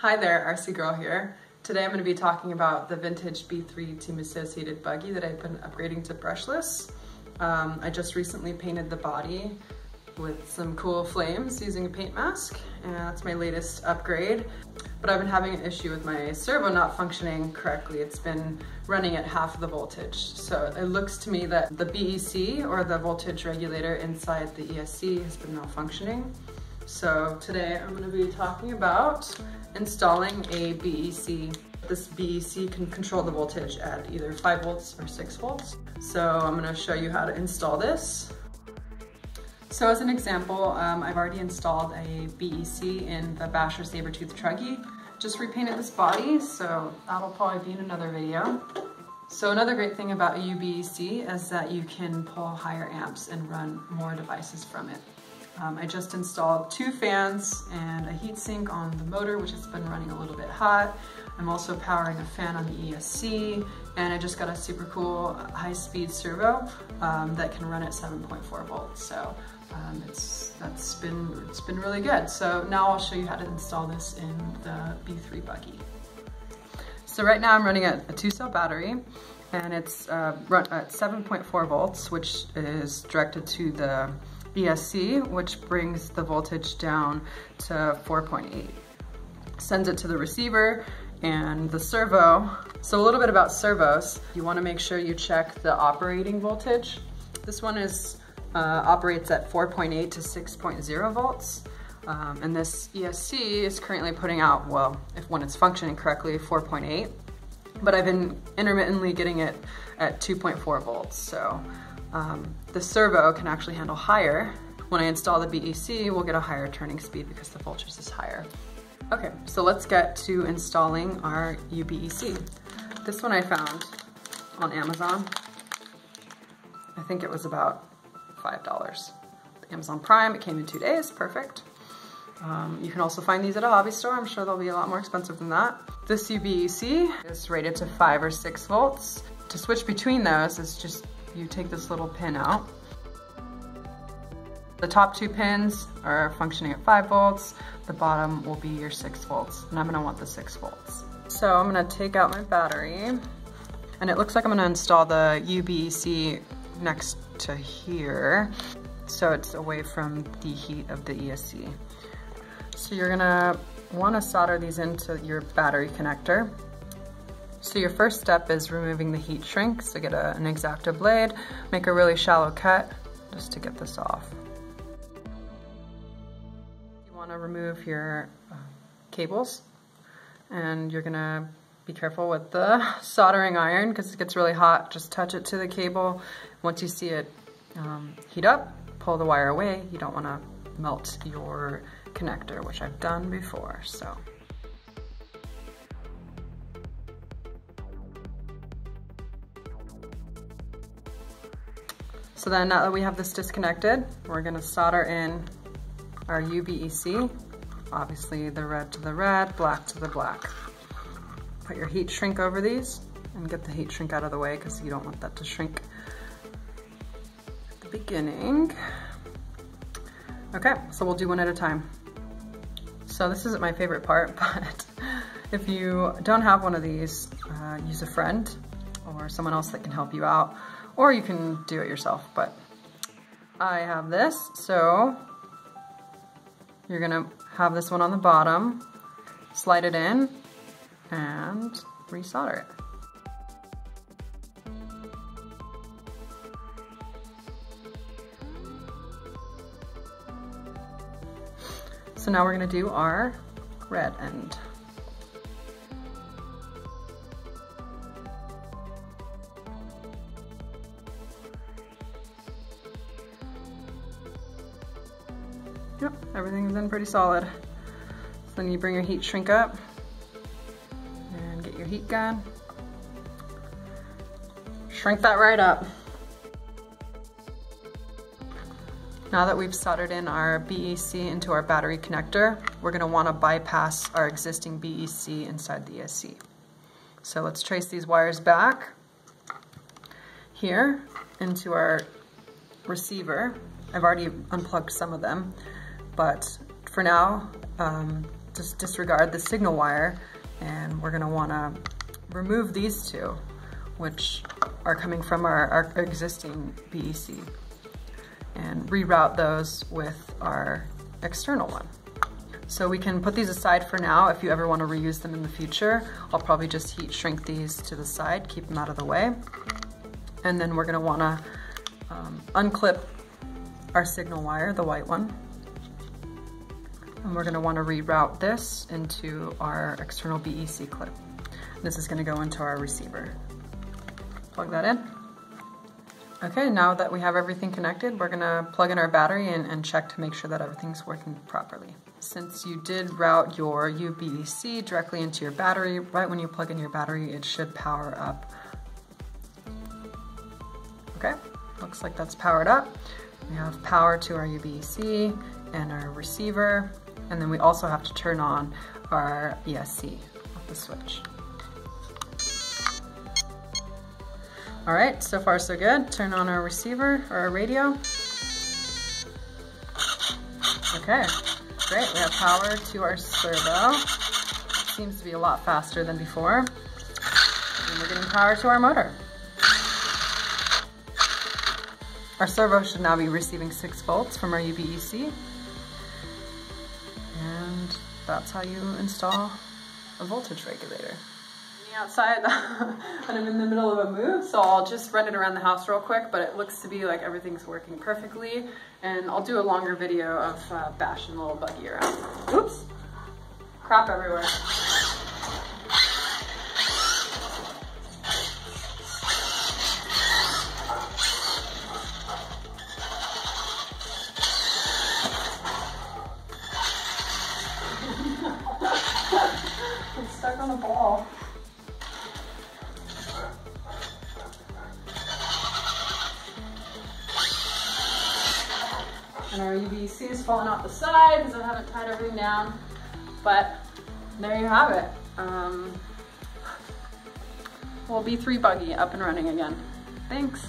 Hi there, RC Girl here. Today I'm going to be talking about the vintage B3 team associated buggy that I've been upgrading to brushless. Um, I just recently painted the body with some cool flames using a paint mask and that's my latest upgrade. But I've been having an issue with my servo not functioning correctly. It's been running at half the voltage. So it looks to me that the BEC or the voltage regulator inside the ESC has been malfunctioning. So today I'm gonna be talking about installing a BEC. This BEC can control the voltage at either five volts or six volts. So I'm gonna show you how to install this. So as an example, um, I've already installed a BEC in the Basher Sabertooth Truggy. Just repainted this body, so that'll probably be in another video. So another great thing about a UBEC is that you can pull higher amps and run more devices from it. Um, I just installed two fans and a heatsink on the motor, which has been running a little bit hot. I'm also powering a fan on the ESC, and I just got a super cool high-speed servo um, that can run at 7.4 volts. So um, it's that's been it's been really good. So now I'll show you how to install this in the B3 buggy. So right now I'm running a, a two cell battery and it's uh, run at 7.4 volts, which is directed to the ESC, which brings the voltage down to 4.8. Sends it to the receiver and the servo. So a little bit about servos. You wanna make sure you check the operating voltage. This one is uh, operates at 4.8 to 6.0 volts. Um, and this ESC is currently putting out, well, if when it's functioning correctly, 4.8, but I've been intermittently getting it at 2.4 volts. So um, the servo can actually handle higher. When I install the BEC, we'll get a higher turning speed because the voltage is higher. Okay, so let's get to installing our UBEC. This one I found on Amazon. I think it was about $5. Amazon Prime, it came in two days, perfect. Um, you can also find these at a hobby store. I'm sure they'll be a lot more expensive than that. This UBEC is rated to five or six volts. To switch between those is just, you take this little pin out. The top two pins are functioning at five volts. The bottom will be your six volts, and I'm gonna want the six volts. So I'm gonna take out my battery, and it looks like I'm gonna install the UBEC next to here so it's away from the heat of the ESC. So you're gonna wanna solder these into your battery connector. So your first step is removing the heat shrink. So get a, an X-Acto blade, make a really shallow cut just to get this off. You wanna remove your uh, cables and you're gonna be careful with the soldering iron because it gets really hot. Just touch it to the cable. Once you see it um, heat up, pull the wire away. You don't want to melt your connector, which I've done before, so. So then now that we have this disconnected, we're gonna solder in our UBEC. Obviously the red to the red, black to the black. Put your heat shrink over these and get the heat shrink out of the way because you don't want that to shrink at the beginning. Okay, so we'll do one at a time. So this isn't my favorite part, but if you don't have one of these, uh, use a friend or someone else that can help you out, or you can do it yourself, but I have this, so you're gonna have this one on the bottom, slide it in, and resolder it. So now we're gonna do our red end. Yep, everything's in pretty solid. So then you bring your heat shrink up, and get your heat gun. Shrink that right up. Now that we've soldered in our BEC into our battery connector, we're gonna wanna bypass our existing BEC inside the ESC. So let's trace these wires back here into our receiver. I've already unplugged some of them, but for now, um, just disregard the signal wire and we're gonna wanna remove these two, which are coming from our, our existing BEC and reroute those with our external one. So we can put these aside for now. If you ever want to reuse them in the future, I'll probably just heat shrink these to the side, keep them out of the way. And then we're gonna wanna um, unclip our signal wire, the white one. And we're gonna wanna reroute this into our external BEC clip. This is gonna go into our receiver. Plug that in. Okay, now that we have everything connected, we're gonna plug in our battery and, and, check to make sure that everything's working properly. Since you did route your UBEC directly into your battery, right when you plug in your battery, it should power up. Okay, looks like that's powered up. We have power to our UBEC and our receiver, and then we also have to turn on our ESC with the switch. All right, so far so good. Turn on our receiver or our radio. Okay, great. We have power to our servo. Seems to be a lot faster than before. And we're getting power to our motor. Our servo should now be receiving six volts from our UBEC. That's how you install a voltage regulator outside and I'm in the middle of a move, so I'll just run it around the house real quick, but it looks to be like everything's working perfectly. And I'll do a longer video of uh, bashing the little buggy around. Oops, crap everywhere. And our UBEC is falling off the side because I haven't tied everything down. But there you have it. Um, well, B3 buggy up and running again. Thanks.